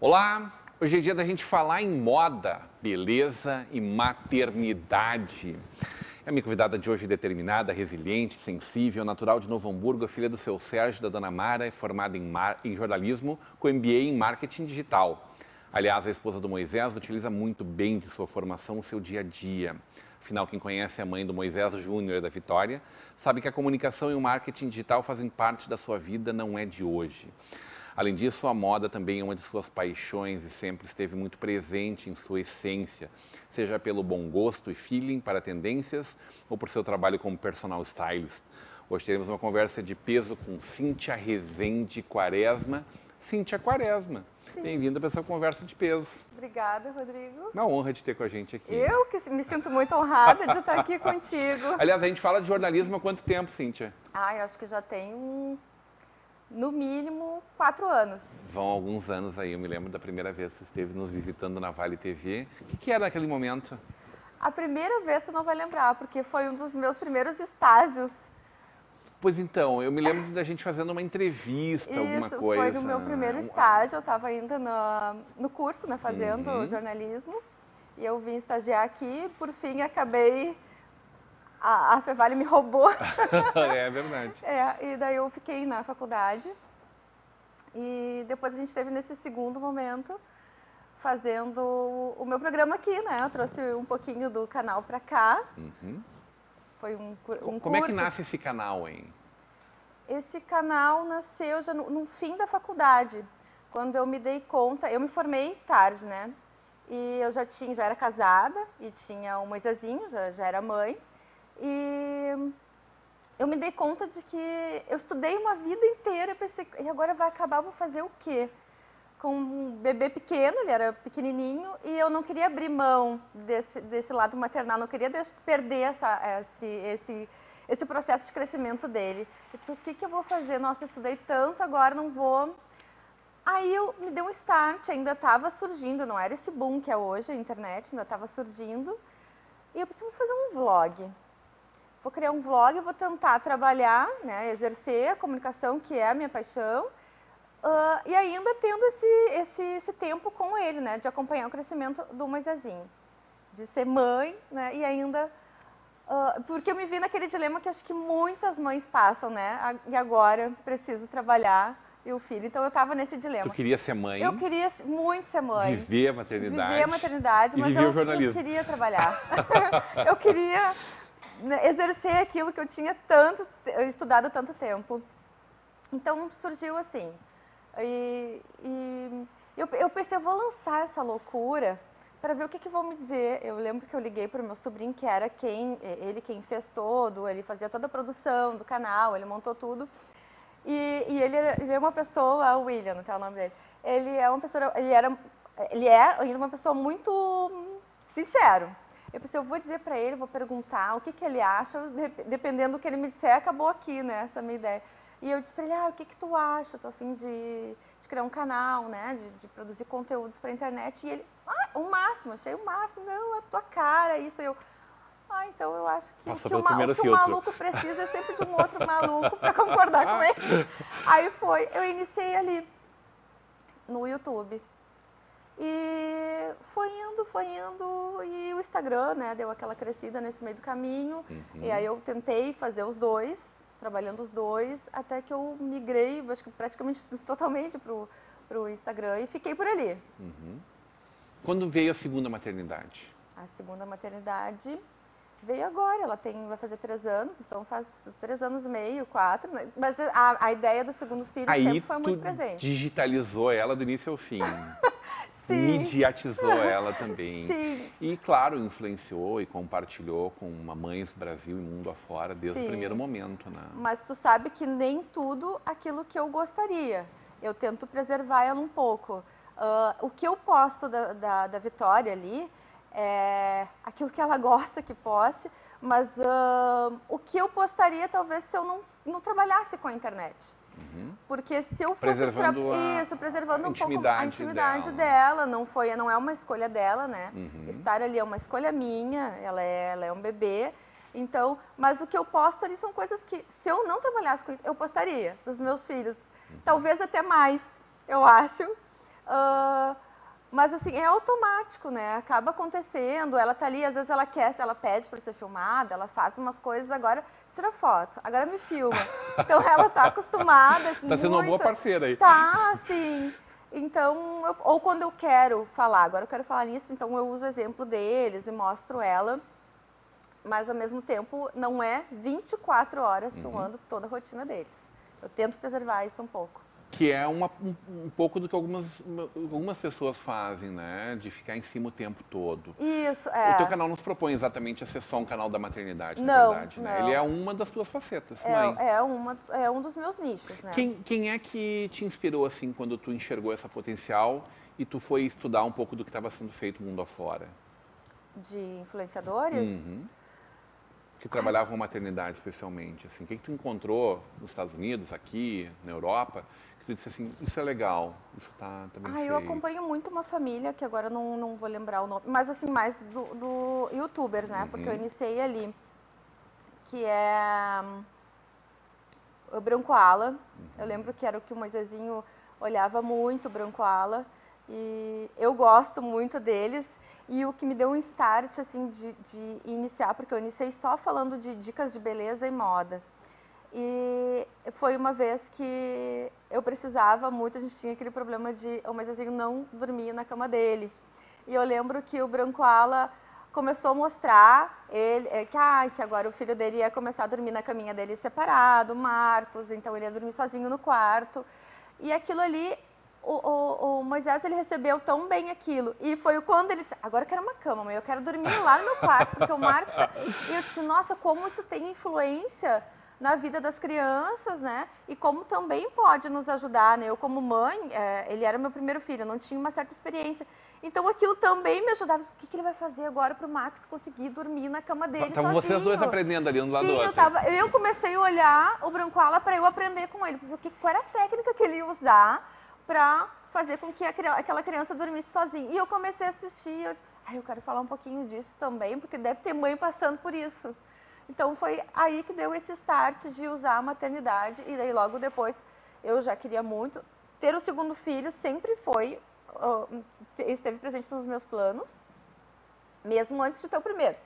Olá, hoje é dia da gente falar em moda, beleza e maternidade. A minha convidada de hoje é determinada, resiliente, sensível, natural de Novo Hamburgo, filha do seu Sérgio da dona Mara, é formada em, mar... em jornalismo com MBA em marketing digital. Aliás, a esposa do Moisés utiliza muito bem de sua formação o seu dia a dia. Afinal, quem conhece a mãe do Moisés Júnior da Vitória sabe que a comunicação e o marketing digital fazem parte da sua vida, não é de hoje. Além disso, a moda também é uma de suas paixões e sempre esteve muito presente em sua essência, seja pelo bom gosto e feeling para tendências ou por seu trabalho como personal stylist. Hoje teremos uma conversa de peso com Cíntia Rezende Quaresma. Cíntia Quaresma. Bem-vinda para essa conversa de peso. Obrigada, Rodrigo. Uma honra de ter com a gente aqui. Eu que me sinto muito honrada de estar aqui contigo. Aliás, a gente fala de jornalismo há quanto tempo, Cíntia? Ah, eu acho que já tem um no mínimo quatro anos. Vão alguns anos aí, eu me lembro da primeira vez que você esteve nos visitando na Vale TV. O que, que era naquele momento? A primeira vez você não vai lembrar, porque foi um dos meus primeiros estágios. Pois então, eu me lembro da gente fazendo uma entrevista, Isso, alguma coisa. foi no meu primeiro estágio, eu estava ainda no, no curso, né, fazendo uhum. jornalismo. E eu vim estagiar aqui, por fim acabei a, a Fevale me roubou. é verdade. É, e daí eu fiquei na faculdade. E depois a gente teve nesse segundo momento fazendo o meu programa aqui, né? Eu trouxe um pouquinho do canal para cá. Uhum. Foi um, um Como curto. é que nasce esse canal, hein? Esse canal nasceu já no, no fim da faculdade, quando eu me dei conta, eu me formei tarde, né? E eu já tinha, já era casada e tinha um Moisazinho, já, já era mãe. E eu me dei conta de que eu estudei uma vida inteira, pensei, e agora vai acabar, vou fazer o quê? Com um bebê pequeno, ele era pequenininho, e eu não queria abrir mão desse, desse lado maternal, não queria perder essa, esse, esse, esse processo de crescimento dele. Eu disse, o que, que eu vou fazer? Nossa, estudei tanto, agora não vou... Aí eu me deu um start, ainda estava surgindo, não era esse boom que é hoje, a internet ainda estava surgindo, e eu pensei, vou fazer um vlog vou criar um vlog, vou tentar trabalhar, né, exercer a comunicação, que é a minha paixão, uh, e ainda tendo esse, esse, esse tempo com ele, né, de acompanhar o crescimento do Moisésinho, de ser mãe, né, e ainda... Uh, porque eu me vi naquele dilema que acho que muitas mães passam, né, e agora preciso trabalhar e o filho. Então eu estava nesse dilema. Tu queria ser mãe? Eu queria muito ser mãe. Viver a maternidade. Viver a maternidade, mas eu, eu queria trabalhar. eu queria exercer aquilo que eu tinha tanto estudado tanto tempo. Então surgiu assim. E, e eu, eu, pensei, eu vou lançar essa loucura para ver o que, que vão me dizer. Eu lembro que eu liguei para o meu sobrinho, que era quem, ele quem fez todo, ele fazia toda a produção do canal, ele montou tudo. E, e ele, ele, é uma pessoa, o William, não tem o nome dele. Ele é uma pessoa, ele era, ele é ainda uma pessoa muito sincero. Eu pensei, eu vou dizer para ele, vou perguntar o que, que ele acha, dependendo do que ele me disser, acabou aqui, né, essa minha ideia. E eu disse para ele, ah, o que, que tu acha? Estou a fim de, de, criar um canal, né, de, de produzir conteúdos para internet. E ele, ah, o máximo, achei o máximo, não, a tua cara, isso. Eu, ah, então eu acho que, que, o, o que o maluco precisa é sempre de um outro maluco para concordar com ele. Aí foi, eu iniciei ali no YouTube. E foi indo, foi indo, e o Instagram, né, deu aquela crescida nesse meio do caminho. Uhum. E aí eu tentei fazer os dois, trabalhando os dois, até que eu migrei, acho que praticamente totalmente pro, pro Instagram e fiquei por ali. Uhum. Quando veio a segunda maternidade? A segunda maternidade veio agora, ela tem, vai fazer três anos, então faz três anos e meio, quatro, né? mas a, a ideia do segundo filho Aí sempre foi muito presente. digitalizou ela do início ao fim. Sim. mediatizou ela também. Sim. E, claro, influenciou e compartilhou com Mamães Brasil e Mundo afora desde Sim. o primeiro momento. Né? Mas tu sabe que nem tudo aquilo que eu gostaria. Eu tento preservar ela um pouco. Uh, o que eu posto da, da, da Vitória ali é aquilo que ela gosta que poste, Mas uh, o que eu postaria talvez se eu não, não trabalhasse com a internet. Uhum. Porque se eu fosse preservando tra... isso, preservando um pouco a intimidade dela. dela. não foi, não é uma escolha dela, né? Uhum. Estar ali é uma escolha minha, ela é, ela é um bebê. Então, mas o que eu posto ali são coisas que, se eu não trabalhasse com eu postaria dos meus filhos. Uhum. Talvez até mais, eu acho. Uh, mas assim, é automático, né? Acaba acontecendo, ela tá ali, às vezes ela quer, ela pede para ser filmada, ela faz umas coisas, agora tira foto, agora me filma. Então ela tá acostumada. tá sendo uma boa parceira aí. Tá, sim. Então, eu, ou quando eu quero falar, agora eu quero falar nisso, então eu uso o exemplo deles e mostro ela, mas ao mesmo tempo não é 24 horas uhum. filmando toda a rotina deles. Eu tento preservar isso um pouco. Que é uma, um, um, pouco do que algumas, algumas pessoas fazem, né? De ficar em cima o tempo todo. Isso, é. O teu canal nos propõe exatamente a ser só um canal da maternidade, na não, verdade, né? Ele é uma das tuas facetas, é, mãe. É, uma, é um dos meus nichos, né? Quem, quem é que te inspirou, assim, quando tu enxergou essa potencial e tu foi estudar um pouco do que estava sendo feito mundo afora? De influenciadores? Uhum que trabalhavam maternidade especialmente, assim, o que, que tu encontrou nos Estados Unidos, aqui, na Europa, tu disse assim, isso é legal, isso tá, tá bem ah, feito. eu acompanho muito uma família, que agora não, não vou lembrar o nome, mas assim, mais do, do youtubers, né, uhum. porque eu uhum. iniciei ali, que é hum, o Branco Ala, uhum. eu lembro que era o que o Moisesinho olhava muito, o Branco Ala, e eu gosto muito deles, e o que me deu um start, assim, de, de iniciar, porque eu iniciei só falando de dicas de beleza e moda. E foi uma vez que eu precisava muito, a gente tinha aquele problema de o Maisazinho não dormia na cama dele. E eu lembro que o Branco Ala começou a mostrar ele, é, que, ah, que agora o filho dele ia começar a dormir na caminha dele separado, Marcos, então ele ia dormir sozinho no quarto. E aquilo ali o, o, o, Moisés ele recebeu tão bem aquilo. E foi quando ele disse, agora eu quero uma cama, mãe, eu quero dormir lá no meu quarto, porque o Marcos... E eu disse, nossa, como isso tem influência na vida das crianças, né? E como também pode nos ajudar, né? Eu como mãe, é, ele era meu primeiro filho, eu não tinha uma certa experiência. Então aquilo também me ajudava. O que, que ele vai fazer agora para o Max conseguir dormir na cama dele Estavam vocês dois aprendendo ali um do lado Sim, do outro. Eu, tava, eu comecei a olhar o Brancoala para eu aprender com ele, porque qual era a técnica que ele ia usar para fazer com que aquela criança dormisse sozinha. E eu comecei a assistir, eu disse, ah, eu quero falar um pouquinho disso também, porque deve ter mãe passando por isso. Então foi aí que deu esse start de usar a maternidade e daí logo depois eu já queria muito ter o segundo filho, sempre foi esteve presente nos meus planos, mesmo antes de ter o primeiro.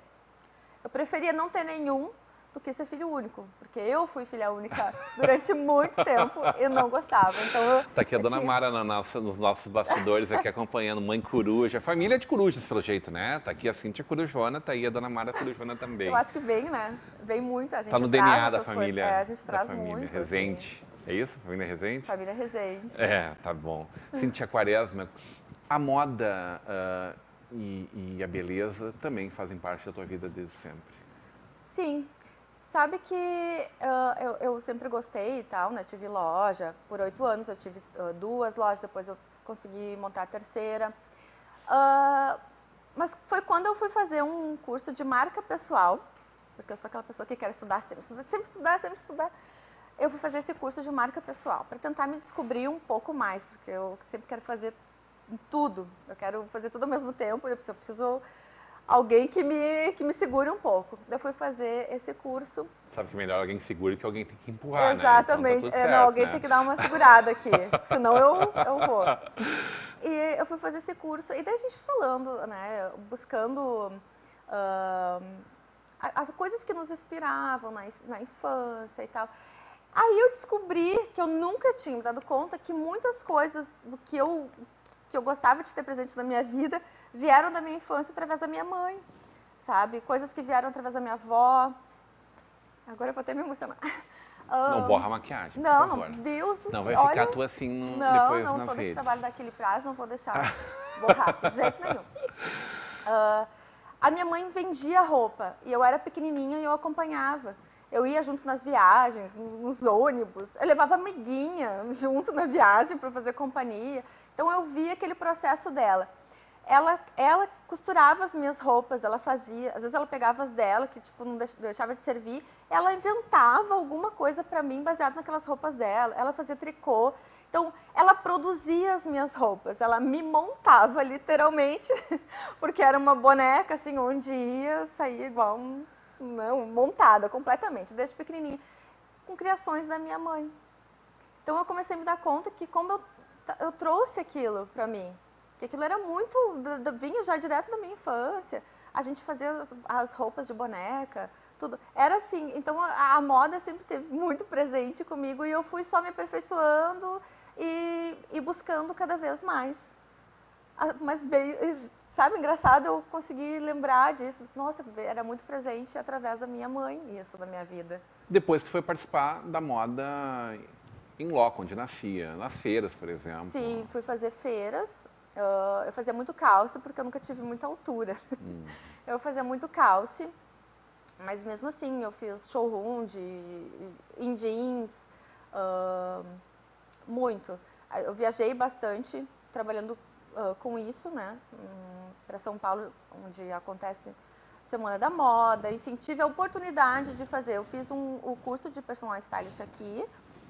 Eu preferia não ter nenhum do que ser filho único, porque eu fui filha única durante muito tempo e não gostava. Então eu, tá aqui a dona tinha... Mara na nossa, nos nossos bastidores aqui acompanhando mãe coruja, família de corujas pelo jeito, né? Tá aqui a Cintia Corujona, tá aí a dona Mara Corujona também. Eu acho que vem, né? Vem muito, a gente Tá no DNA da família. É, a gente traz da família. muito. Resente. Assim. É isso? Família Resente? Família Resente. É, tá bom. Cintia Quaresma, a moda uh, e, e a beleza também fazem parte da tua vida desde sempre. Sim, Sabe que uh, eu, eu, sempre gostei e tal, né? Tive loja por oito anos, eu tive uh, duas lojas, depois eu consegui montar a terceira. Uh, mas foi quando eu fui fazer um curso de marca pessoal, porque eu sou aquela pessoa que quer estudar sempre, estudar, sempre estudar, sempre estudar. Eu fui fazer esse curso de marca pessoal para tentar me descobrir um pouco mais, porque eu sempre quero fazer tudo. Eu quero fazer tudo ao mesmo tempo, eu preciso, eu preciso alguém que me, que me segure um pouco. Eu fui fazer esse curso. Sabe que melhor alguém que segure que alguém tem que empurrar, Exatamente. né? Então tá certo, não, alguém né? tem que dar uma segurada aqui, senão eu, eu vou. E eu fui fazer esse curso, e daí a gente falando, né, buscando uh, as coisas que nos inspiravam na, na infância e tal. Aí eu descobri que eu nunca tinha me dado conta que muitas coisas do que eu, que eu gostava de ter presente na minha vida vieram da minha infância através da minha mãe, sabe? Coisas que vieram através da minha avó. Agora eu vou até me emocionar. Não borra a maquiagem, não, por favor. Não, Deus, Não vai olha, ficar tu assim no, não, depois não, nas todo redes. Esse trabalho daquele prazo não vou deixar borrar, de jeito nenhum. Uh, a minha mãe vendia roupa e eu era pequenininha e eu acompanhava. Eu ia junto nas viagens, nos ônibus. Eu levava amiguinha junto na viagem para fazer companhia. Então eu via aquele processo dela. Ela, ela costurava as minhas roupas, ela fazia, às vezes ela pegava as dela, que tipo não deixava de servir, ela inventava alguma coisa para mim baseado naquelas roupas dela, ela fazia tricô. Então, ela produzia as minhas roupas, ela me montava literalmente, porque era uma boneca assim, onde ia sair igual um, não, montada completamente, desde pequenininha, com criações da minha mãe. Então, eu comecei a me dar conta que como eu, eu trouxe aquilo para mim, que aquilo era muito, vinha já direto da minha infância, a gente fazia as, as roupas de boneca, tudo. Era assim, então a, a, moda sempre teve muito presente comigo e eu fui só me aperfeiçoando e, e buscando cada vez mais. Mas veio, sabe, engraçado, eu consegui lembrar disso. Nossa, era muito presente através da minha mãe, isso na minha vida. Depois que foi participar da moda em loco, onde nascia, nas feiras, por exemplo. Sim, fui fazer feiras. Uh, eu fazia muito calça, porque eu nunca tive muita altura. Hum. Eu fazia muito calce, mas mesmo assim eu fiz showroom de, em jeans, uh, muito. Eu viajei bastante trabalhando uh, com isso, né? Um, Para São Paulo, onde acontece Semana da Moda, enfim, tive a oportunidade de fazer. Eu fiz um, o curso de personal stylist aqui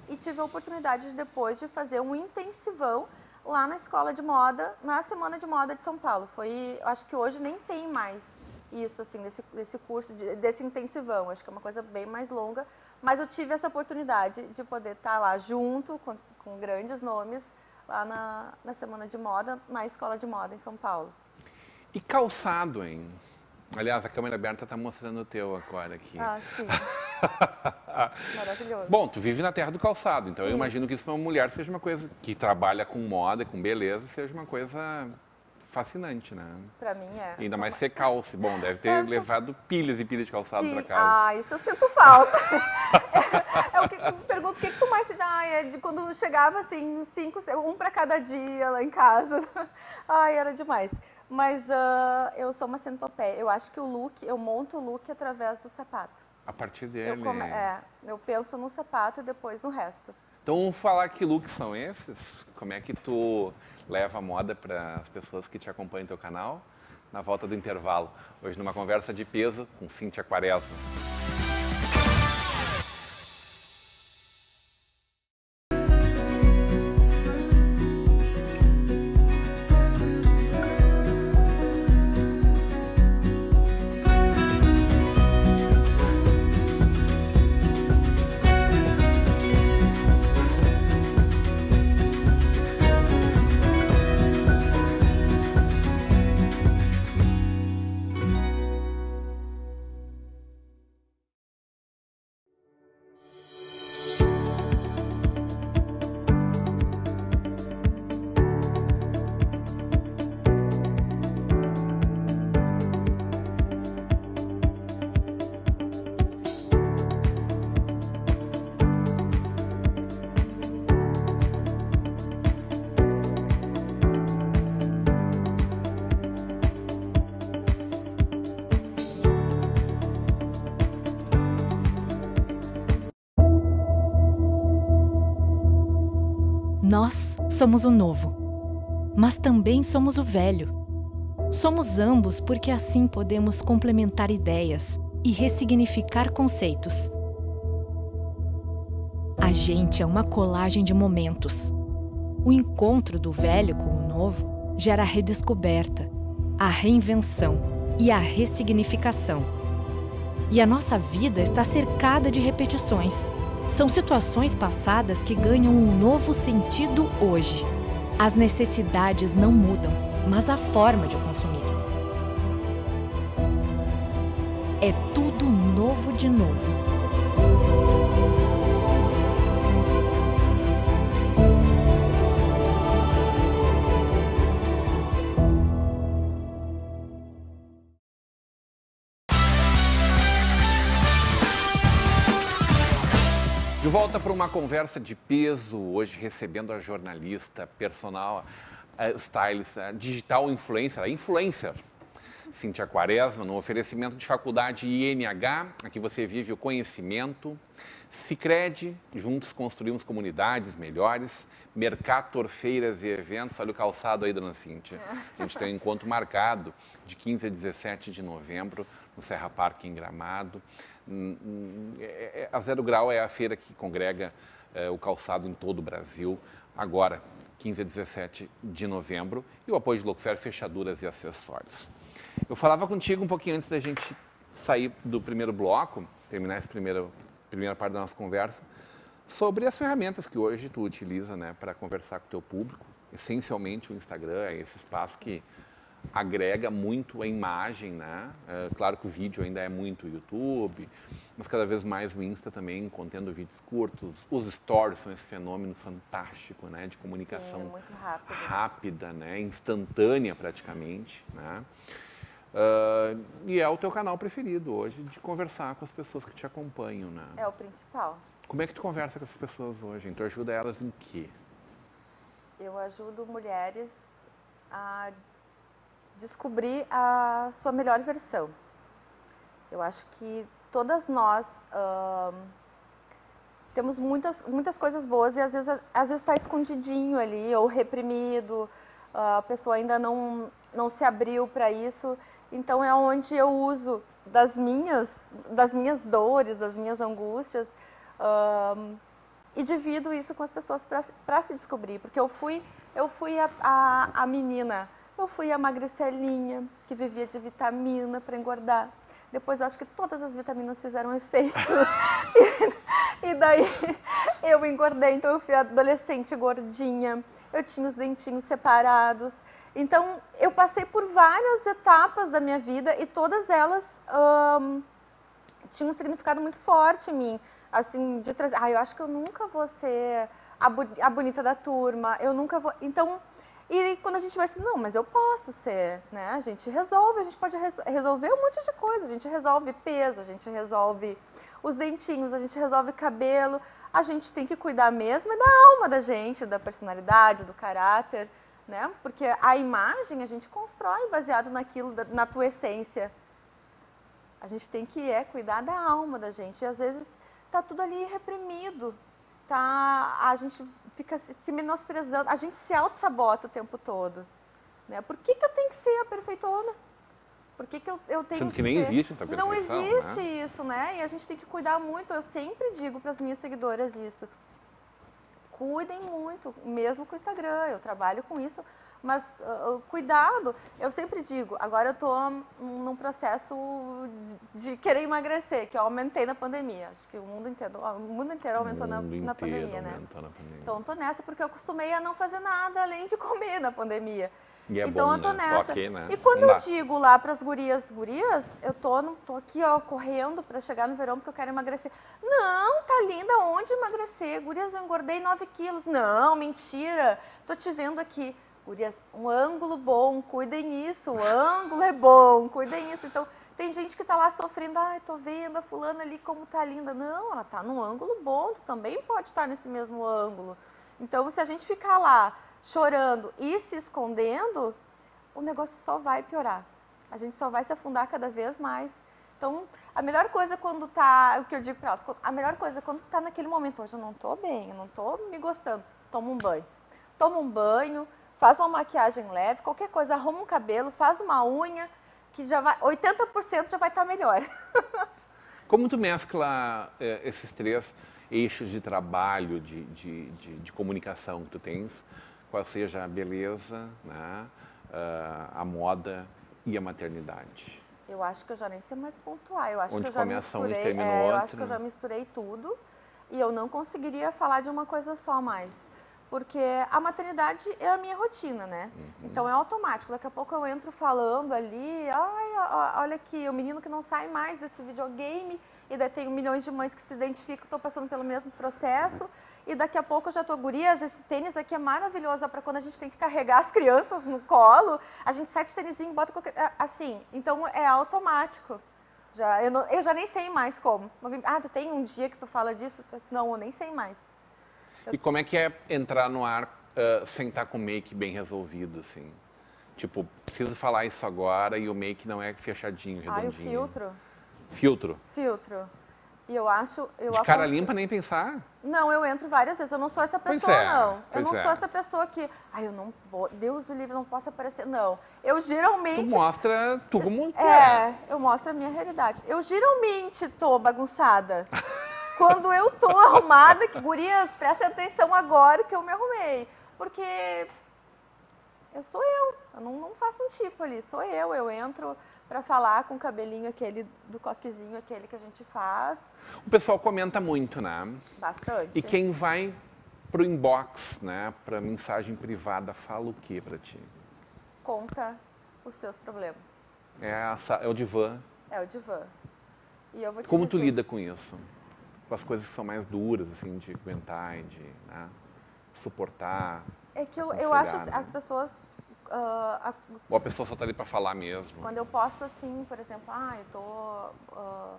e tive a oportunidade de, depois de fazer um intensivão lá na escola de moda, na Semana de Moda de São Paulo. Foi, acho que hoje nem tem mais isso, assim, desse, desse curso, de, desse intensivão. Acho que é uma coisa bem mais longa, mas eu tive essa oportunidade de poder estar lá junto com, com grandes nomes lá na, na Semana de Moda, na Escola de Moda em São Paulo. E calçado, hein? Aliás, a câmera aberta está mostrando o teu agora aqui. Ah, sim. Maravilhoso. Bom, tu vive na terra do calçado, então sim. eu imagino que isso para uma mulher seja uma coisa que trabalha com moda, com beleza, seja uma coisa fascinante, né? Pra mim é. Ainda mais ser calce. Bom, deve ter Essa... levado pilhas e pilhas de calçado para casa. Ah, isso eu sinto falta. é, é, o que eu pergunto, o que, que tu mais se dá? É de quando chegava assim, cinco, um para cada dia lá em casa. Ai, era demais. Mas uh, eu sou uma centopeia. Eu acho que o look, eu monto o look através do sapato. A partir dele? Eu come... É, eu penso no sapato e depois no resto. Então, vamos falar que looks são esses? Como é que tu leva a moda para as pessoas que te acompanham no teu canal? Na volta do intervalo. Hoje numa conversa de peso com Cíntia Quaresma. Nós somos o novo, mas também somos o velho. Somos ambos porque assim podemos complementar ideias e ressignificar conceitos. A gente é uma colagem de momentos. O encontro do velho com o novo gera a redescoberta, a reinvenção e a ressignificação. E a nossa vida está cercada de repetições são situações passadas que ganham um novo sentido hoje. As necessidades não mudam, mas a forma de consumir. É tudo novo de novo. Volta para uma conversa de peso, hoje recebendo a jornalista, personal, uh, stylist, uh, digital influencer, a influencer, Cintia Quaresma, no oferecimento de faculdade INH, aqui você vive o conhecimento. Cicred, juntos construímos comunidades melhores, Mercator, feiras e eventos. Olha o calçado aí, dona Cíntia. A gente tem um encontro marcado de 15 a 17 de novembro no Serra Parque em Gramado. Hum, hum, é, é, a Zero Grau é a feira que congrega é, o calçado em todo o Brasil. Agora, 15 a 17 de novembro. E o apoio de Locofer, fechaduras e acessórios. Eu falava contigo um pouquinho antes da gente sair do primeiro bloco, terminar essa primeira, primeira parte da nossa conversa, sobre as ferramentas que hoje tu utiliza né, para conversar com o teu público. Essencialmente o Instagram é esse espaço que agrega muito a imagem, né? É, claro que o vídeo ainda é muito YouTube, mas cada vez mais o Insta também contendo vídeos curtos. Os stories são esse fenômeno fantástico, né? De comunicação Sim, rápido. rápida, né? Instantânea praticamente, né? Uh, e é o teu canal preferido hoje de conversar com as pessoas que te acompanham, né? É o principal. Como é que tu conversa com essas pessoas hoje? Tu ajuda elas em quê? Eu ajudo mulheres a descobrir a sua melhor versão. Eu acho que todas nós uh, temos muitas, muitas coisas boas e às vezes às está escondidinho ali ou reprimido, uh, a pessoa ainda não, não se abriu para isso. Então é onde eu uso das minhas, das minhas dores, das minhas angústias um, e divido isso com as pessoas para se descobrir. Porque eu fui, eu fui a, a, a menina, eu fui a magricelinha que vivia de vitamina para engordar. Depois acho que todas as vitaminas fizeram efeito. e, e daí eu engordei, então eu fui adolescente gordinha, eu tinha os dentinhos separados. Então, eu passei por várias etapas da minha vida e todas elas tinham um significado muito forte em mim. Assim, de trazer. Ah, eu acho que eu nunca vou ser a, a bonita da turma, eu nunca vou. Então, e quando a gente vai assim, não, mas eu posso ser, né? A gente resolve, a gente pode res resolver um monte de coisa. A gente resolve peso, a gente resolve os dentinhos, a gente resolve cabelo. A gente tem que cuidar mesmo da alma da gente, da personalidade, do caráter né? Porque a imagem a gente constrói baseado naquilo, na tua essência. A gente tem que é cuidar da alma da gente. E às vezes tá tudo ali reprimido, tá? A gente fica se menosprezando, a gente se auto-sabota o tempo todo. Né? Por que, que eu tenho que ser a perfeitona? Por que, que eu, eu tenho Sendo que, que nem ser? existe essa perfeição, Não existe né? isso, né? E a gente tem que cuidar muito. Eu sempre digo para as minhas seguidoras isso cuidem muito, mesmo com o Instagram, eu trabalho com isso, mas uh, cuidado, eu sempre digo, agora eu estou num processo de, de, querer emagrecer, que eu aumentei na pandemia. Acho que o mundo inteiro, o mundo inteiro aumentou na, na, pandemia, né? na pandemia, Então estou nessa porque eu acostumei a não fazer nada além de comer na pandemia. E é então bom, eu tô né? nessa. Que, né? E quando eu digo lá para as gurias, gurias, eu tô, tô aqui ó, correndo para chegar no verão porque eu quero emagrecer. Não, tá linda, onde emagrecer? Gurias, eu engordei 9 quilos. Não, mentira, tô te vendo aqui. Um ângulo bom, cuidem isso, o ângulo é bom, cuidem isso. Então, tem gente que tá lá sofrendo, ai, tô vendo a fulana ali como tá linda. Não, ela tá num ângulo bom, tu também pode estar nesse mesmo ângulo. Então, se a gente ficar lá chorando e se escondendo, o negócio só vai piorar. A gente só vai se afundar cada vez mais. Então, a melhor coisa quando tá, o que eu digo para elas, a melhor coisa quando tá naquele momento, hoje eu não tô bem, eu não tô me gostando, toma um banho. Toma um banho, faz uma maquiagem leve, qualquer coisa, arruma um cabelo, faz uma unha, que já vai, 80% já vai estar tá melhor. Como tu mescla é, esses três eixos de trabalho, de, de, de, de comunicação que tu tens, qual seja a beleza, né, uh, a moda e a maternidade. Eu acho que eu já nem sei mais pontuar. Eu acho Onde que eu já começa misturei, um e termina é, outro. Eu acho que eu já misturei tudo e eu não conseguiria falar de uma coisa só mais. Porque a maternidade é a minha rotina, né? Uhum. Então é automático. Daqui a pouco eu entro falando ali, ai, olha aqui, o menino que não sai mais desse videogame, e daí tem milhões de mães que se identificam, estou passando pelo mesmo processo. E daqui a pouco eu já tô gurias, esse tênis aqui é maravilhoso, é para quando a gente tem que carregar as crianças no colo, a gente sete tênisinho, bota qualquer, é, assim, então é automático. Já, eu, não, eu já nem sei mais como. Ah, tu tem um dia que tu fala disso? Não, eu nem sei mais. E como é que é entrar no ar uh, sem estar com o make bem resolvido, assim? Tipo, preciso falar isso agora e o make não é fechadinho, redondinho. Ah, o filtro? Filtro? Filtro. E eu acho. Eu de cara limpa, nem pensar? Não, eu entro várias vezes. Eu não sou essa pessoa, é, não. Eu não é. sou essa pessoa que. Ai, eu não vou. Deus do livre, não posso aparecer. Não. Eu geralmente. Tu mostra tu como tu é. É, eu mostro a minha realidade. Eu geralmente tô bagunçada. Quando eu tô arrumada, que gurias, prestem atenção agora que eu me arrumei. Porque eu sou eu. Eu não, não faço um tipo ali, sou eu. Eu entro para falar com o cabelinho aquele do coquezinho, aquele que a gente faz. O pessoal comenta muito, né? Bastante. E quem vai pro inbox, né, para mensagem privada, fala o que para ti? Conta os seus problemas. É, a, é o divã. É o divã. E eu vou te Como dizer... tu lida com isso? Com as coisas que são mais duras, assim, de aguentar e de né, suportar? É que eu, eu acho as pessoas Uh, a, Ou a pessoa só está ali para falar mesmo? Quando eu posto assim, por exemplo, ah, eu tô. Uh,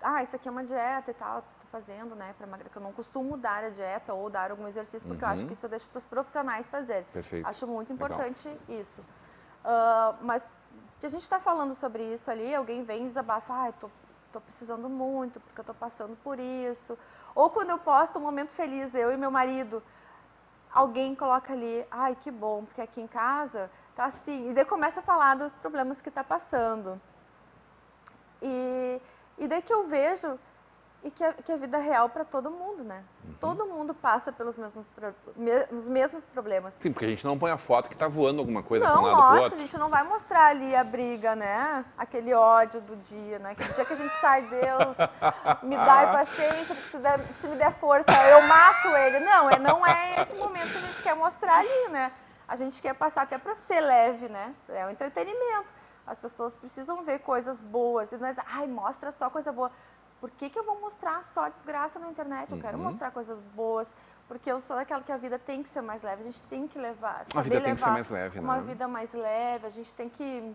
ah, isso aqui é uma dieta e tal, tô fazendo, né, para emagrecer. Eu não costumo dar a dieta ou dar algum exercício, porque uhum. eu acho uhum. que isso eu deixo para os profissionais fazer. Perfeito. Acho muito importante Legal. isso. Uh, mas que a gente está falando sobre isso ali, alguém vem e desabafa, ah, tô, tô precisando muito, porque eu tô passando por isso. Ou quando eu posto um momento feliz, eu e meu marido, alguém coloca ali, ai que bom, porque aqui em casa tá assim, e daí começa a falar dos problemas que está passando. E, e daí que eu vejo e que a, que a vida é real para todo mundo, né? Uhum. Todo mundo passa pelos mesmos, os mesmos problemas. Sim, porque a gente não põe a foto que está voando alguma coisa para um lado pro outro. a gente não vai mostrar ali a briga, né? Aquele ódio do dia, né? Aquele dia que a gente sai, Deus, me dá paciência, porque se, der, se me der força, eu mato ele. Não, é, não é esse momento que a gente quer mostrar ali, né? A gente quer passar até para ser leve, né? É um entretenimento. As pessoas precisam ver coisas boas. E não é, ai, mostra só coisa boa por que, que eu vou mostrar só desgraça na internet? Eu uhum. quero mostrar coisas boas, porque eu sou daquela que a vida tem que ser mais leve, a gente tem que levar. A vida tem que ser mais leve, uma né? Uma vida mais leve, a gente tem que,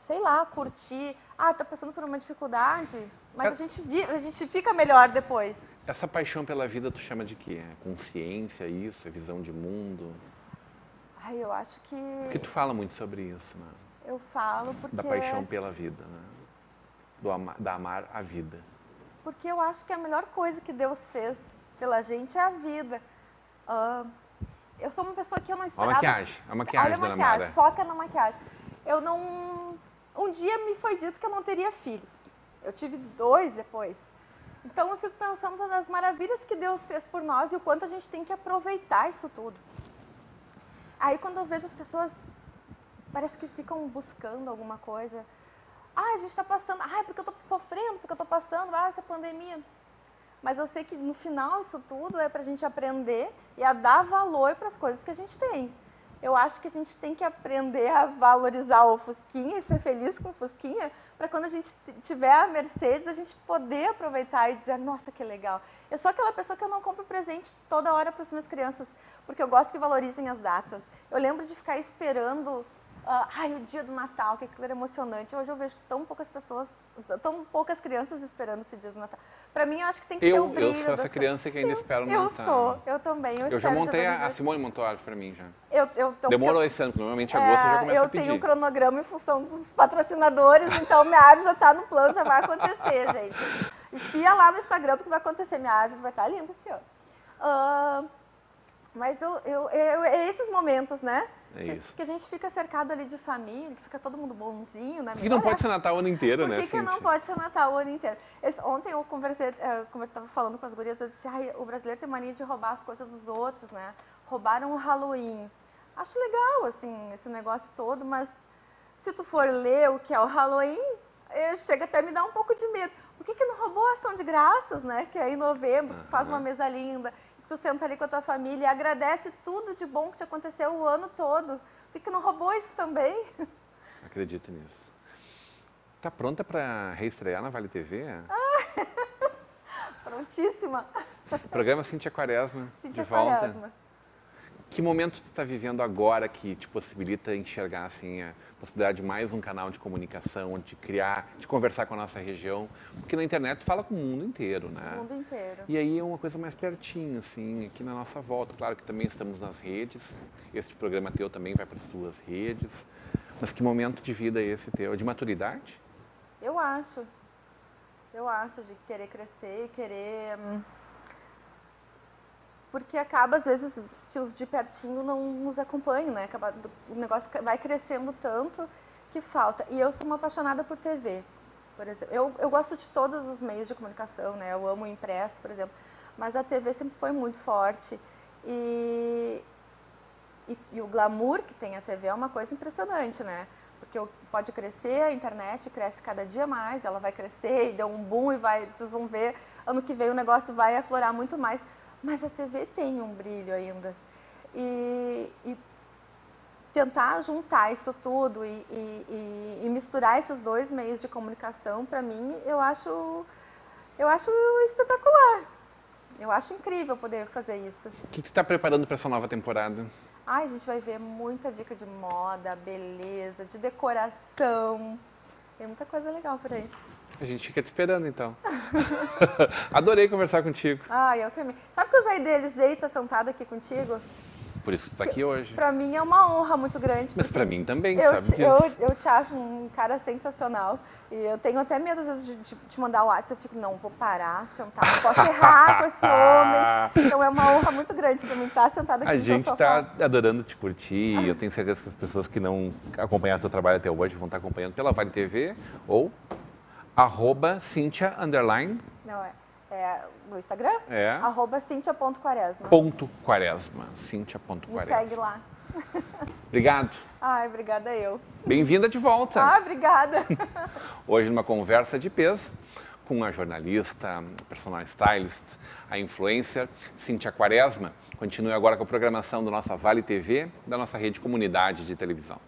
sei lá, curtir. Ah, tá passando por uma dificuldade, mas é... a, gente, a gente fica melhor depois. Essa paixão pela vida tu chama de quê? É consciência, isso? É visão de mundo? Ai, eu acho que... Porque tu fala muito sobre isso, né? Eu falo porque... Da paixão pela vida, né? Do amar, da amar a vida? Porque eu acho que a melhor coisa que Deus fez pela gente é a vida. Uh, eu sou uma pessoa que eu não esperava... A maquiagem, a maquiagem, Olha a maquiagem, foca na maquiagem. Eu não... Um dia me foi dito que eu não teria filhos. Eu tive dois depois. Então eu fico pensando nas maravilhas que Deus fez por nós e o quanto a gente tem que aproveitar isso tudo. Aí quando eu vejo as pessoas, parece que ficam buscando alguma coisa. Ah, a gente está passando. Ah, porque eu estou sofrendo, porque eu estou passando. Ah, essa pandemia. Mas eu sei que no final isso tudo é para a gente aprender e a dar valor para as coisas que a gente tem. Eu acho que a gente tem que aprender a valorizar o Fusquinha e ser feliz com o Fusquinha, para quando a gente tiver a Mercedes, a gente poder aproveitar e dizer, nossa, que legal. Eu sou aquela pessoa que eu não compro presente toda hora para as minhas crianças, porque eu gosto que valorizem as datas. Eu lembro de ficar esperando Uh, ai, o dia do Natal, que aquilo era emocionante. Hoje eu vejo tão poucas pessoas, tão poucas crianças esperando esse dia do Natal. Para mim, eu acho que tem que eu, ter o brilho. Eu sou essa criança que ainda eu, espera o eu Natal. Eu sou, eu também. Eu, eu já montei a, a Simone montou árvore para mim já. Eu, eu tô, Demorou esse ano, normalmente agosto é, eu já começo a pedir. Eu tenho um cronograma em função dos patrocinadores, então minha árvore já está no plano, já vai acontecer, gente. Espia lá no Instagram porque vai acontecer, minha árvore vai estar tá linda esse ano. Uh, mas eu, eu, eu, é esses momentos, né? É isso. Que a gente fica cercado ali de família, que fica todo mundo bonzinho, né? Que não pode ser Natal o ano inteiro, Por né? que, que não pode ser Natal o ano inteiro? Esse, ontem eu conversei, é, como eu estava falando com as gurias, eu disse, ah, o brasileiro tem mania de roubar as coisas dos outros, né? Roubaram o Halloween. Acho legal, assim, esse negócio todo, mas se tu for ler o que é o Halloween, chega até a me dar um pouco de medo. Por que, que não roubou a ação de graças, né? Que é em novembro, tu faz uma mesa linda, tu senta ali com a tua família e agradece tudo de bom que te aconteceu o ano todo. Por que não roubou isso também? Acredito nisso. Tá pronta para reestrear na Vale TV? Ah, prontíssima. Programa Cintia Quaresma, Cintia de volta. Quaresma. Que momento tu está vivendo agora que te possibilita enxergar assim a possibilidade de mais um canal de comunicação, de criar, de conversar com a nossa região? Porque na internet tu fala com o mundo inteiro, né? O mundo inteiro. E aí é uma coisa mais pertinho, assim, aqui na nossa volta. Claro que também estamos nas redes. Este programa teu também vai para as tuas redes. Mas que momento de vida é esse teu? De maturidade? Eu acho. Eu acho, de querer crescer, querer. Hum, porque acaba, às vezes, que os de pertinho não nos acompanham, né? Acaba, o negócio vai crescendo tanto que falta. E eu sou uma apaixonada por TV, por exemplo. Eu, eu gosto de todos os meios de comunicação, né? Eu amo o impresso, por exemplo. Mas a TV sempre foi muito forte. E, e, e o glamour que tem a TV é uma coisa impressionante, né? porque pode crescer, a internet cresce cada dia mais, ela vai crescer e deu um boom e vai, vocês vão ver, ano que vem o negócio vai aflorar muito mais, mas a TV tem um brilho ainda. E, e tentar juntar isso tudo e, e, e, misturar esses dois meios de comunicação, para mim, eu acho, eu acho espetacular. Eu acho incrível poder fazer isso. O que você está preparando para essa nova temporada? Ai, a gente vai ver muita dica de moda, beleza, de decoração. Tem muita coisa legal por aí. A gente fica te esperando então. Adorei conversar contigo. Ai, eu que amei. Sabe que eu já idealizei estar sentada aqui contigo? Por isso que tu tá aqui hoje. Para mim é uma honra muito grande. Mas para mim também, eu sabe te, disso. Eu, eu te acho um cara sensacional. E eu tenho até medo, às vezes, de te mandar o WhatsApp. Eu fico, não, vou parar, sentar, não posso errar com esse homem. Então é uma honra muito grande para mim estar sentada aqui A gente está adorando te curtir. Eu tenho certeza que as pessoas que não acompanharam o seu trabalho até hoje vão estar acompanhando pela Vale TV ou arroba Cintia, underline. Não, é, é no Instagram? É. Arroba cintia.quaresma. Ponto quaresma. Cintia.quaresma. Me segue lá. Obrigado. Ai, obrigada eu. Bem-vinda de volta. Ah, obrigada. Hoje numa conversa de peso com a jornalista, a personal stylist, a influencer Cintia Quaresma. Continue agora com a programação da nossa Vale TV, da nossa rede comunidade de televisão.